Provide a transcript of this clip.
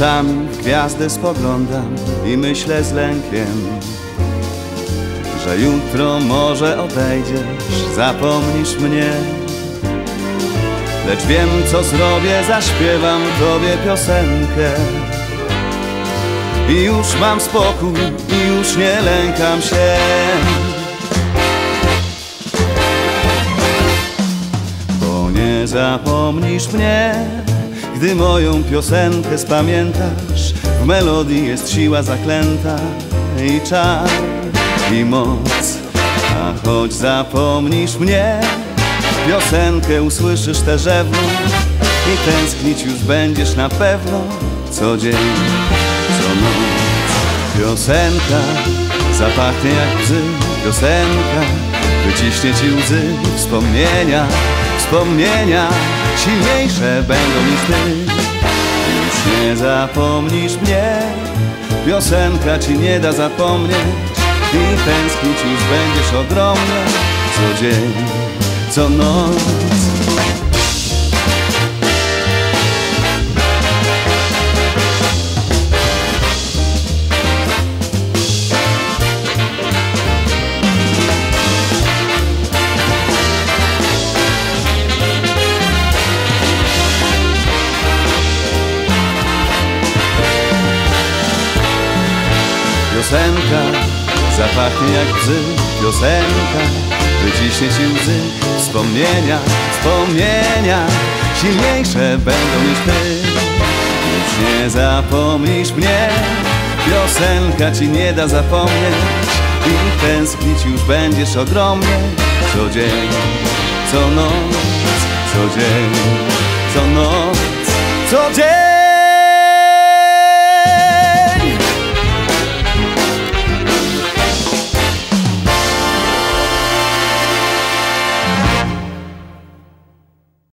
Czasami w gwiazdę spoglądam i myślę z lękiem Że jutro może odejdziesz, zapomnisz mnie. Lecz wiem co zrobię, zaśpiewam tobie piosenkę. I już mam spokój, i już nie lękam się. Bo nie zapomnisz mnie gdy moją piosenkę spamiętasz W melodii jest siła zaklęta I czar, i moc. A choć zapomnisz mnie Piosenkę usłyszysz też wewnątrz I tęsknić już będziesz na pewno Co dzień, co noc. Piosenka zapachnie jak bzy Piosenka wyciśnie ci łzy Wspomnienia, wspomnienia silniejsze będą niż ty. Już nie zapomnisz mnie. Piosenka ci nie da zapomnieć. I tęsknić już będziesz ogromnie Co dzień, co noc Piosenka. Zapachnie jak bzy Piosenka. Wyciśnie ci łzy. Wspomnienia, wspomnienia. Silniejsze będą niż ty. Już nie zapomnisz mnie. Piosenka ci nie da zapomnieć. I tęsknić już będziesz ogromnie. Co dzień, co noc Co dzień, co noc Co dzień